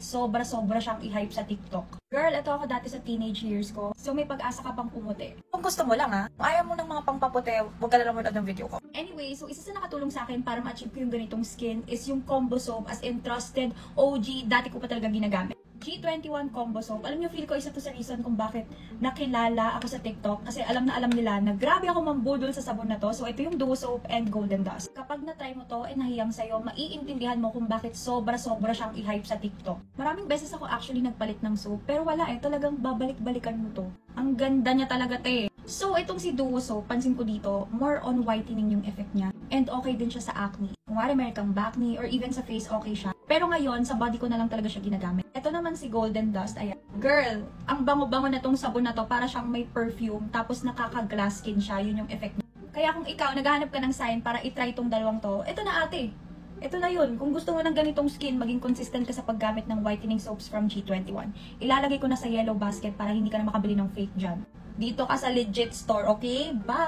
Sobra-sobra siyang i-hype sa TikTok. Girl, ito ako dati sa teenage years ko. So may pag-asa ka pang pumuti. Kung gusto mo lang ha, kung ayaw mo ng mga pangpaputi, huwag ka na lang manood ng video ko. Anyway, so isa sa nakatulong sa akin para ma-achieve ko yung ganitong skin is yung combo soap as in trusted OG. Dati ko pa talaga ginagamit. G21 combo soap. Alam niyo, feel ko isa to sa reason kung bakit nakilala ako sa TikTok. Kasi alam na alam nila na grabe ako mambudol sa sabon na to. So, ito yung Duo Soap and Golden Dust. Kapag na-try mo to, eh nahiyang sa'yo, maiintindihan mo kung bakit sobra-sobra siyang i-hype sa TikTok. Maraming beses ako actually nagpalit ng soap, pero wala eh, talagang babalik-balikan mo to. Ang ganda niya talaga, te. So, itong si Duo Soap, pansin ko dito, more on whitening yung effect niya. And okay din siya sa acne. Kung wari meron kang acne or even sa face, okay siya. Pero ngayon, sa body ko na lang talaga siya ginagamit. Ito naman si Golden Dust. Ayan. Girl, ang bango-bango na tong sabon na to para siyang may perfume tapos nakaka-glass skin siya. Yun yung effect niya. Kaya kung ikaw, naghahanap ka ng sign para itry tong dalawang to, ito na ate. Ito na yun. Kung gusto mo ng ganitong skin, maging consistent ka sa paggamit ng whitening soaps from G21. Ilalagay ko na sa yellow basket para hindi ka na makabili ng fake dyan. Dito ka sa legit store, okay? Bye!